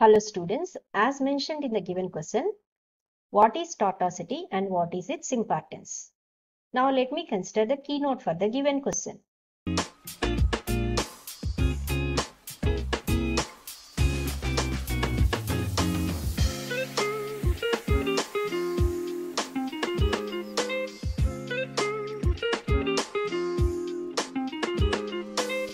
Hello students, as mentioned in the given question, what is tortuosity and what is its importance? Now let me consider the keynote for the given question.